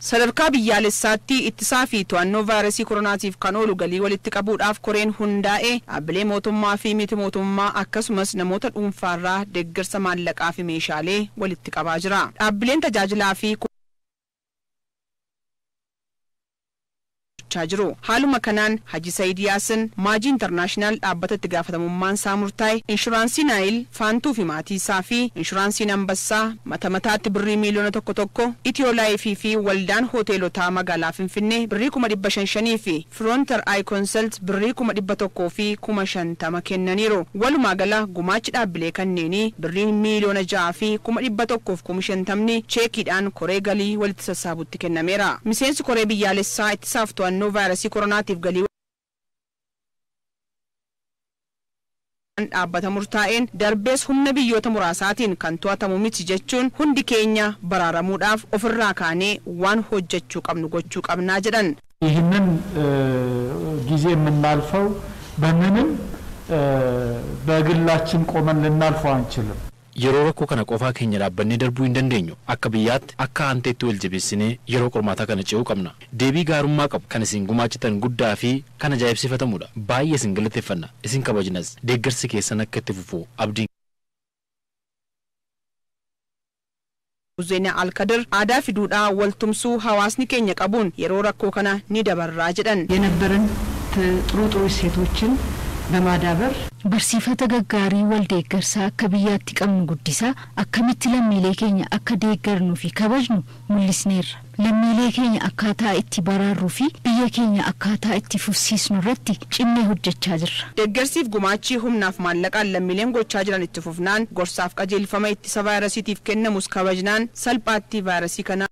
Sadarkaa biyyaalessaatti ittisaa fi to'annoo vaayirasii koronaatiif kan oolu galii walitti qabuudhaaf koreen hundaa'e dhaabbilee mootummaa fi miti mootummaa akkasumas namoota dhuunfaarraa deeggarsa maallaqaa fi meeshaalee walitti qabaa jira. Dhaabbileen tajaajilaa fi gochaa jiru. Haaluma kanaan Haji Said Yaasin maajii intarnaashinaal dhaabbata itti gaafatamummaan isaa murtaa'e inshuraansii Naayil faantuu fi maatii isaa fi inshuraansiin Ambassaa mata mataatti birrii miiliyoona tokko tokko Itiyoo Laayifii fi waldaan hoteelotaa magaalaa Finfinnee birrii kuma dhibba shan shanii fi Frontier Eye Consult birrii kuma dhibba tokkoo fi kuma shantama kennaniiru. Walumaa gala gumaachi dhaabbilee kanneenii birrii miiliyoona ja'a fi kuma dhibba tokkoof kuma shantamni cheekiidhaan koree galii walitti sassaabutti kennameera. Miseensi koree biyyaalessaa ittisaaf to'annoo naannoo vaayirasii koronaatiif galii dhaabbata murtaa'een darbees humna biyyoota muraasaatiin kan to'atamu miti jechuun hundi keenya baraaramuudhaaf ofirraa kaanee waan hojjechuu qabnu gochuu qabnaa jedhan. ይህንን ጊዜ የምናልፈው በምንም በግላችን ቆመን ልናልፈው አንችልም። yeroo rakkoo kana qofaa keenya dhaabbannee darbuu hin dandeenyu akka biyyaatti akka aanteetti wal jabeessinee yeroo qormaataa kana ce'uu qabna deebii gaarummaa qabu kan isin gumaachitan guddaa fi kan ajaa'ibsiifatamudha baay'ee isin galateeffanna isin kabajnas deeggarsi keessan akka itti fufu abdiin Huzzeena Alkadir aadaa fi duudhaa waltumsuu hawaasni keenya qabuun yeroo rakkoo kana ni dabarraa jedhan. የነበረን ጥሩ ጥሩ እሴቶችን በማዳበር barsiifata gaggaarii wal deeggarsaa akka biyyaatti qabnu guddisaa akkamitti lammiilee keenya akka deeggarnuu fi kabajnu mul'isneerra lammiilee keenya akkaataa itti baraarruu fi biyya keenya akkaataa itti fufsiisnu irratti cimnee hojjechaa jirra. Deeggarsiif gumaachii humnaaf maallaqaan lammiileen gochaa jiran itti fufnaan gorsaaf qajeelfama ittisa vaayirasiitiif kennamus kabajnaan salphaatti vaayirasii kana